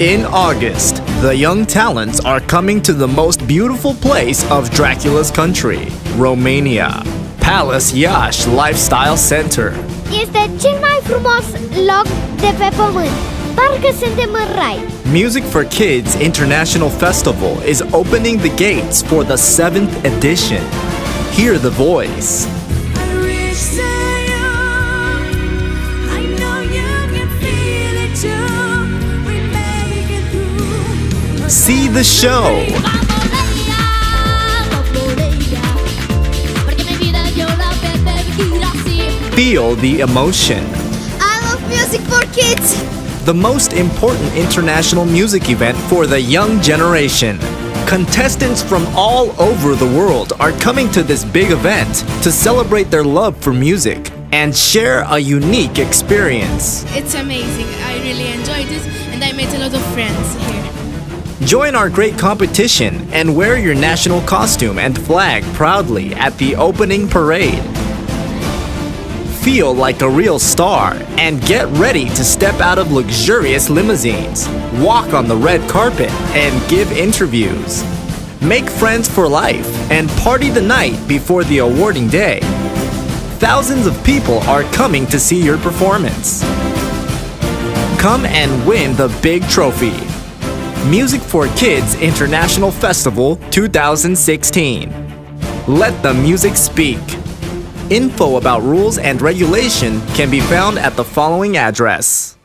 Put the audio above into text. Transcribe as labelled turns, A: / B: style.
A: In August, the young talents are coming to the most beautiful place of Dracula's country, Romania, Palas Iași Lifestyle Center.
B: Este cel mai frumos loc de pe pământ. Parcă suntem în rai.
A: Music for Kids International Festival is opening the gates for the 7th edition. Hear the voice. See the show.
C: Porque mi vida yo la vivir así.
A: Feel the emotion.
B: I love music for kids.
A: The most important international music event for the young generation. Contestants from all over the world are coming to this big event to celebrate their love for music and share a unique experience.
D: It's amazing. I really enjoyed it and I met a lot of friends here.
A: Join our great competition and wear your national costume and flag proudly at the opening parade. Feel like a real star and get ready to step out of luxurious limousines, walk on the red carpet, and give interviews. Make friends for life and party the night before the awarding day. Thousands of people are coming to see your performance. Come and win the big trophy. Music for Kids International Festival 2016. Let the music speak. Info about rules and regulation can be found at the following address.